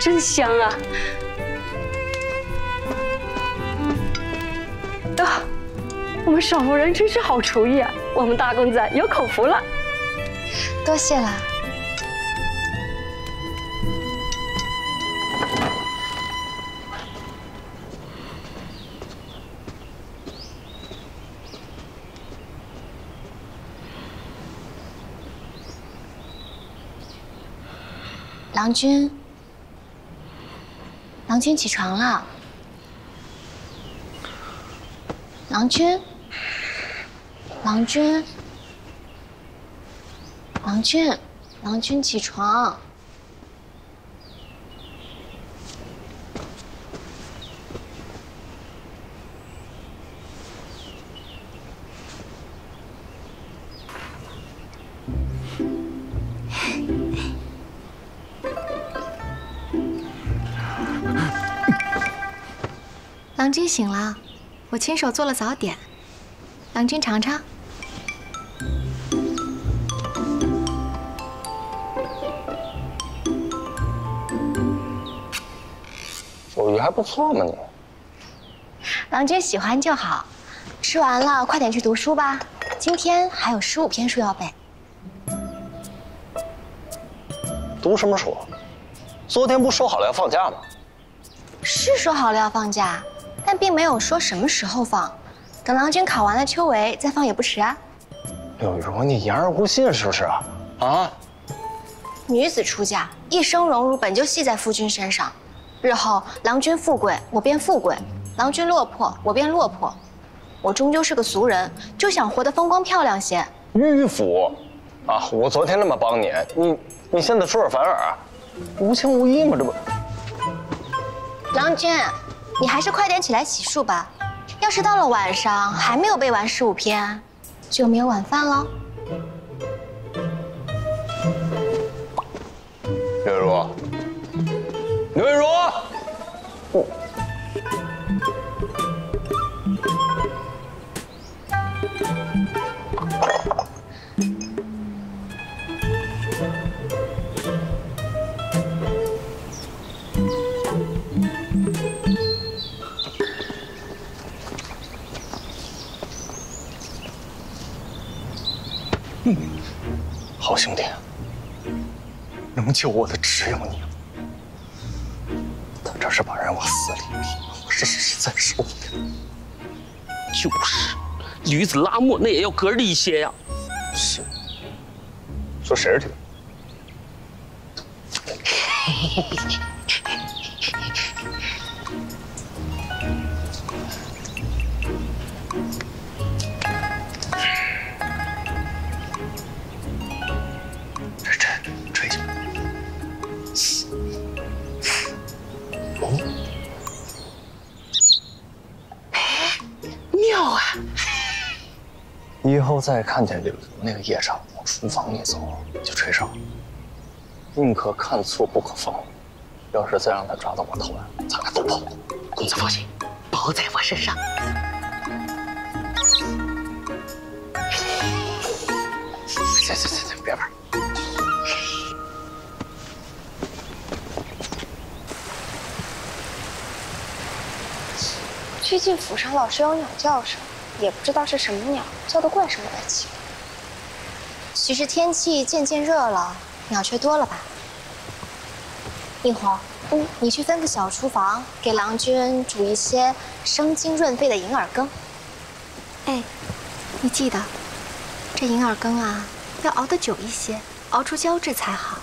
真香啊！啊，我们少夫人真是好厨艺啊！我们大公子有口福了。多谢了。郎君，郎君起床了。郎君，郎君，郎君，郎君起床。郎君醒了，我亲手做了早点，郎君尝尝。手艺还不错嘛你。郎君喜欢就好，吃完了快点去读书吧，今天还有十五篇书要背。读什么书？昨天不说好了要放假吗？是说好了要放假，但并没有说什么时候放。等郎君考完了秋闱再放也不迟啊。柳如，你言而无信是不是啊？啊？女子出嫁，一生荣辱本就系在夫君身上。日后郎君富贵，我便富贵；郎君落魄，我便落魄。我终究是个俗人，就想活得风光漂亮些。迂腐！啊，我昨天那么帮你，你你现在出尔反尔，无情无义嘛，这不？郎君，你还是快点起来洗漱吧。要是到了晚上还没有背完十五篇，就没有晚饭了。刘如，刘如，我。好兄弟，能救我的只有你了。他这是把人往死里逼，我是实在受不了。就是，驴子拉磨那也要哥儿一些呀。是，说谁是这 以后再看见柳如那个夜场往厨房一走，就吹哨，宁可看错不可放。要是再让他抓到我头上，咱俩都跑。公子放心，包在我身上。行行行行，别玩。最近府上老是有鸟叫声，也不知道是什么鸟，叫的怪声怪气。许是天气渐渐热了，鸟雀多了吧？映红，嗯，你去分个小厨房，给郎君煮一些生津润肺的银耳羹。哎，你记得，这银耳羹啊，要熬得久一些，熬出胶质才好。